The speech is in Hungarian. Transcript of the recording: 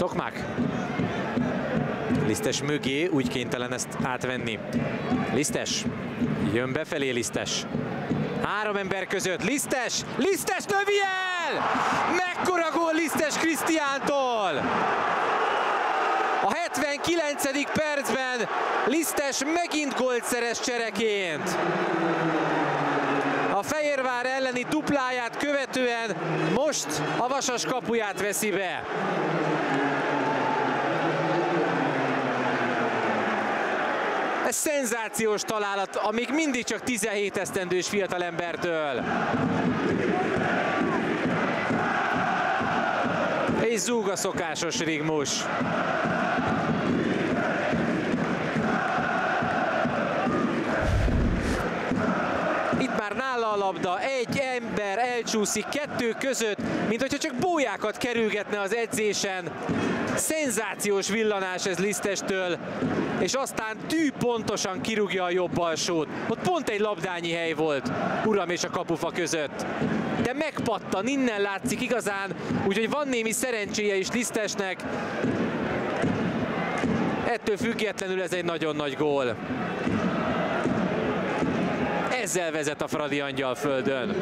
Tokmák. Lisztes mögé, úgy kénytelen ezt átvenni. Lisztes. Jön befelé Lisztes. Három ember között. Lisztes! Lisztes lövi el! Mekkora gól Lisztes Krisztiántól! A 79. percben Lisztes megint gólt szerez csereként. A Fehérvár elleni dupláját követően most a Vasas kapuját veszi be. Ez szenzációs találat, amíg mindig csak 17 esztendős fiatalembertől. És zúg a szokásos rigmus. A labda, egy ember elcsúszik kettő között, mint hogyha csak bójákat kerülgetne az edzésen. Szenzációs villanás ez Lisztestől, és aztán tű pontosan kirúgja a jobb alsót. Ott pont egy labdányi hely volt, uram és a kapufa között. De megpattan, innen látszik igazán, úgyhogy van némi szerencséje is Lisztesnek. Ettől függetlenül ez egy nagyon nagy gól. Ezzel vezet a Fradi Angyal földön.